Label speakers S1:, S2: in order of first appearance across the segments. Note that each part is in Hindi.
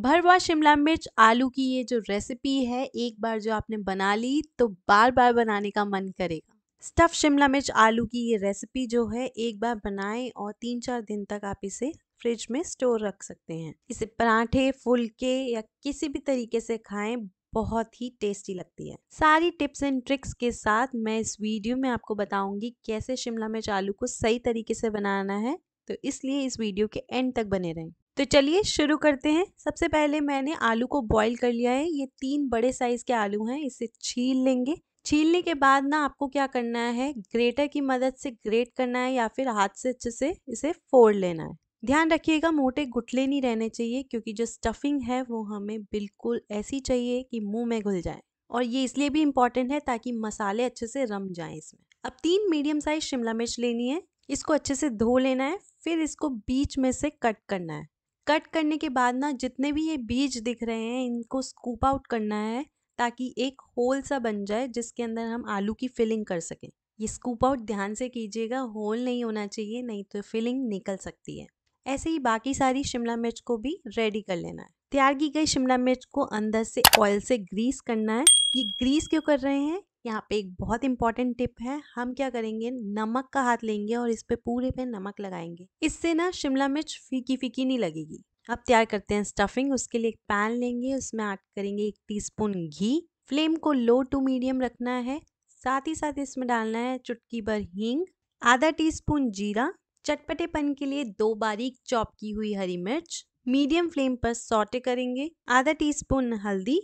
S1: भरवा शिमला मिर्च, आलू की ये जो रेसिपी है, एक बार जो आपने बना ली तो बार बार बनाने का मन करेगा। स्टफ़ शिमला मिर्च, आलू की ये रेसिपी जो है, एक बार बनाएँ और तीन चार दिन तक आप इसे फ्रिज में स्टोर रख सकते हैं। इसे पराठे, फुलके या किसी भी तरीके से खाएँ, बहुत ही टेस्टी लगती है। सारी टिप्स एंड ट्रिक्स के साथ मैं इस वीडियो में आपको बताऊँगी कैसे शिमला मिर्च, आलू को सही तरीके से बनाना है। तो इसलिए इस वीडियो के एंड तक बने रहें। तो चलिए शुरू करते हैं। सबसे पहले मैंने आलू को बॉईल कर लिया है। ये तीन बड़े साइज़ के आलू हैं, इसे छील लेंगे। छीलने के बाद ना आपको क्या करना है? ग्रेटर की मदद से ग्रेट करना है या फिर हाथ से अच्छे से इसे फोड़ लेना है। ध्यान रखिएगा, मोटे गुटले नहीं रहने चाहिए क्योंकि जो स्टफिंग है वो हमें बिल्कुल ऐसी चाहिए कि मुँह में घुल जाए। और ये इसलिए भी इंपॉर्टेंट है ताकि मसाले अच्छे से रम जाएँ इसमें। अब तीन मीडियम साइज़ शिमला मिर्च लेनी है। इसको अच्छे से धो लेना है, फिर इसको बीच में से कट करना है। कट करने के बाद ना जितने भी ये बीज दिख रहे हैं, इनको स्कूप आउट करना है, ताकि एक होल सा बन जाए, जिसके अंदर हम आलू की फिलिंग कर सकें। ये स्कूप आउट ध्यान से कीजिएगा होल नहीं होना चाहिए, नहीं तो फिलिंग निकल सकती है। ऐसे ही बाकी सारी शिमला मिर्च को भी रेडी कर लेना है। तैयार की गई शिमला मिर्च को अंदर से ऑयल से ग्रीस करना है। ये ग्रीस क्यों कर रहे हैं? यहाँ पे एक बहुत इंपॉर्टेंट टिप है, हम क्या करेंगे, नमक का हाथ लेंगे और इस पे पूरे पे नमक लगाएँगे। इससे ना शिमला मिर्च फीकी फीकी नहीं लगेगी। अब तैयार करते हैं स्टफिंग उसके लिए एक पैन लेंगे, उसमें ऐड करेंगे एक टीस्पून घी। फ्लेम को लो टू मीडियम रखना है, साथ ही साथ इसमें डालना है चुटकी भर हींग, आधा टीस्पून जीरा, चटपटेपन के लिए दो बारीक चॉप की हुई हरी मिर्च मीडियम फ्लेम पर सॉटे करेंगे, आधा टीस्पून हल्दी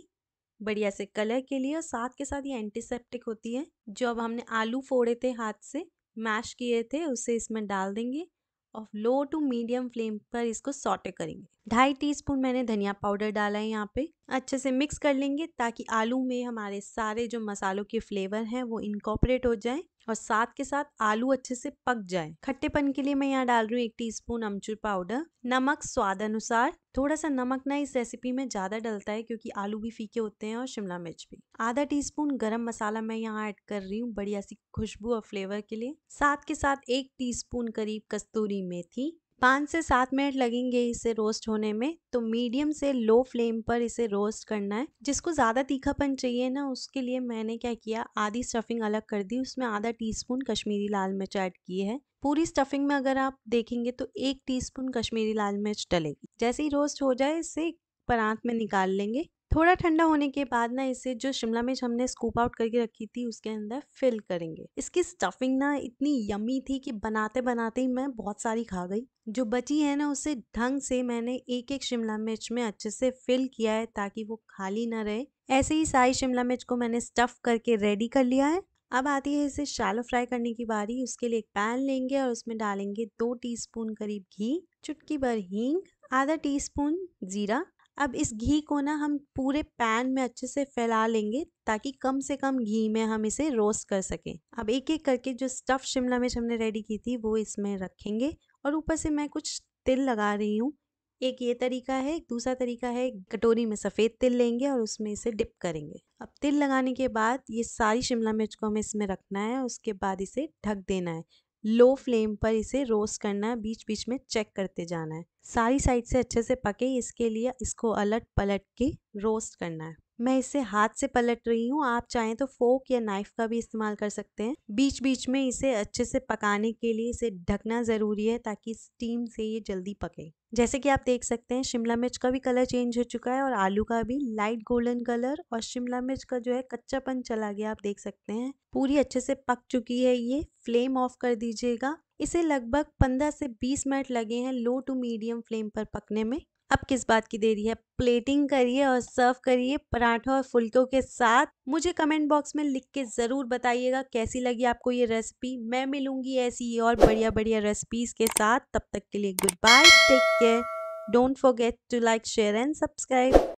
S1: बढ़िया से कलर के लिए और साथ के साथ ये एंटीसेप्टिक होती है। जो अब हमने आलू फोड़े थे हाथ से, मैश किए थे, उसे इसमें डाल देंगे और लो टू मीडियम फ्लेम पर इसको सॉटे करेंगे। ढाई टीस्पून मैंने धनिया पाउडर डाला है यहाँ पे। अच्छे से मिक्स कर लेंगे ताकि आलू में हमारे सारे जो मसालों के फ्लेवर हैं वो इनकॉपरेट हो जाएँ। और साथ के साथ आलू अच्छे से पक जाए। खट्टेपन के लिए मैं यहाँ डाल रही हूँ एक टीस्पून अमचूर पाउडर। नमक स्वाद अनुसार थोड़ा सा नमक ना इस रेसिपी में ज़्यादा डलता है क्योंकि आलू भी फीके होते हैं और शिमला मिर्च भी। आधा टीस्पून गरम मसाला मैं यहाँ ऐड कर रही हूँ बढ़िया सी खुशबू और फ्लेवर के लिए। साथ के साथ एक टीस्पून करीब कस्तूरी मेथी। पाँच से सात मिनट लगेंगे इसे रोस्ट होने में तो मीडियम से लो फ्लेम पर इसे रोस्ट करना है। जिसको ज़्यादा तीखापन चाहिए ना, उसके लिए मैंने क्या किया, आधी स्टफिंग अलग कर दी, उसमें आधा टीस्पून कश्मीरी लाल मिर्च ऐड की है। पूरी स्टफिंग में अगर आप देखेंगे तो एक टीस्पून कश्मीरी लाल मिर्च डलेगी। जैसे ही रोस्ट हो जाए, इसे परात में निकाल लेंगे। थोड़ा ठंडा होने के बाद ना इसे जो शिमला मिर्च हमने स्कूप आउट करके रखी थी, उसके अंदर फिल करेंगे। इसकी स्टफिंग ना इतनी यमी थी कि बनाते बनाते ही मैं बहुत सारी खा गई। जो बची है ना, उसे ढंग से मैंने एक एक शिमला मिर्च में अच्छे से फिल किया है ताकि वो खाली ना रहे। ऐसे ही सारी शिमला मिर्च को मैंने स्टफ़ करके रेडी कर लिया है। अब आती है इसे शैलो फ्राई करने की बारी। उसके लिए एक पैन लेंगे और उसमें डालेंगे दो टीस्पून करीब घी, चुटकी भर हींग, आधा टीस्पून जीरा अब इस घी को ना हम पूरे पैन में अच्छे से फैला लेंगे ताकि कम से कम घी में हम इसे रोस्ट कर सकें। अब एक एक करके जो स्टफ़ शिमला मिर्च हमने रेडी की थी वो इसमें रखेंगे और ऊपर से मैं कुछ तिल लगा रही हूँ। एक ये तरीका है दूसरा तरीका है कटोरी में सफ़ेद तिल लेंगे और उसमें इसे डिप करेंगे। अब तिल लगाने के बाद ये सारी शिमला मिर्च को हमें इसमें रखना है उसके बाद इसे ढक देना है। लो फ्लेम पर इसे रोस्ट करना है बीच बीच में चेक करते जाना है। सारी साइड से अच्छे से पके, इसके लिए इसको अलट पलट के रोस्ट करना है। मैं इसे हाथ से पलट रही हूँ, आप चाहें तो फोक या नाइफ का भी इस्तेमाल कर सकते हैं। बीच बीच में इसे अच्छे से पकाने के लिए इसे ढकना ज़रूरी है ताकि स्टीम से ये जल्दी पके। जैसे कि आप देख सकते हैं, शिमला मिर्च का भी कलर चेंज हो चुका है और आलू का भी लाइट गोल्डन कलर और शिमला मिर्च का जो है कच्चापन चला गया, आप देख सकते हैं। पूरी अच्छे से पक चुकी है ये, फ्लेम ऑफ़ कर दीजिएगा। इसे लगभग 15 से 20 मिनट लगे हैं लो टू मीडियम फ्लेम पर पकने में। अब किस बात की देरी है? प्लेटिंग करिए और सर्व करिए पराठों और फुलकों के साथ। मुझे कमेंट बॉक्स में लिख के ज़रूर बताइएगा कैसी लगी आपको ये रेसिपी। मैं मिलूँगी ऐसी और बढ़िया बढ़िया रेसिपीज़ के साथ। तब तक के लिए good bye, take care. Don't forget to like, share and subscribe.